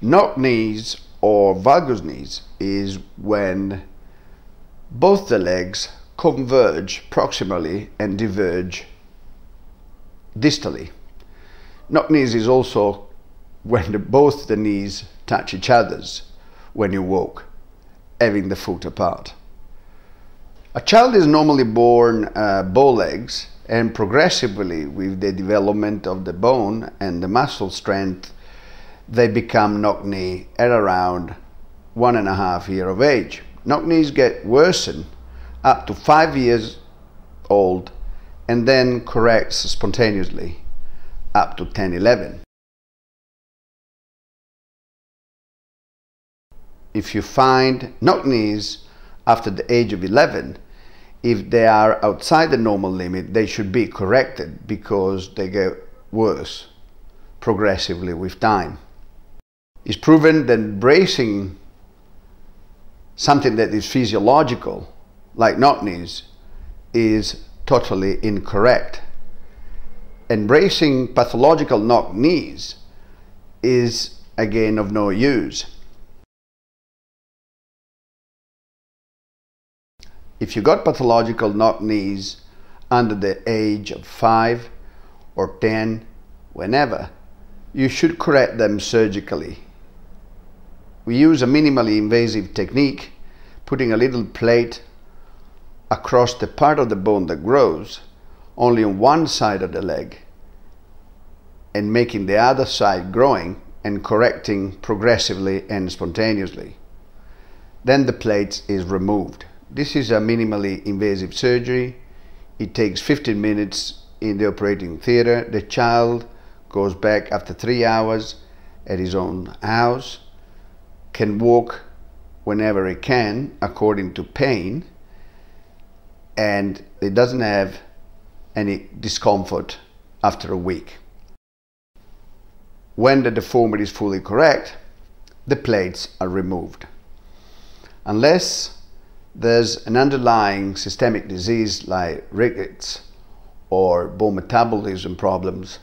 Knock knees or valgus knees is when both the legs converge proximally and diverge distally. Knock knees is also when the, both the knees touch each other's when you walk, having the foot apart. A child is normally born uh, bow legs and progressively with the development of the bone and the muscle strength they become knock knee at around one and a half year of age. Knock knees get worsen up to five years old and then corrects spontaneously up to 10, 11. If you find knock knees after the age of 11, if they are outside the normal limit, they should be corrected because they get worse progressively with time. It's proven that bracing something that is physiological, like knock knees, is totally incorrect. Embracing pathological knock knees is again of no use. If you got pathological knock knees under the age of 5 or 10, whenever, you should correct them surgically we use a minimally invasive technique, putting a little plate across the part of the bone that grows only on one side of the leg and making the other side growing and correcting progressively and spontaneously. Then the plate is removed. This is a minimally invasive surgery. It takes 15 minutes in the operating theater. The child goes back after three hours at his own house can walk whenever it can according to pain and it doesn't have any discomfort after a week. When the deformity is fully correct, the plates are removed. Unless there's an underlying systemic disease like rickets or bone metabolism problems,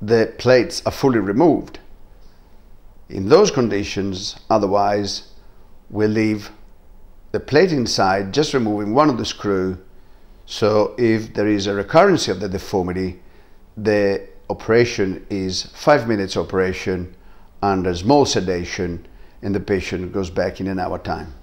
the plates are fully removed in those conditions, otherwise, we leave the plate inside, just removing one of the screw. So if there is a recurrence of the deformity, the operation is five minutes operation under small sedation and the patient goes back in an hour time.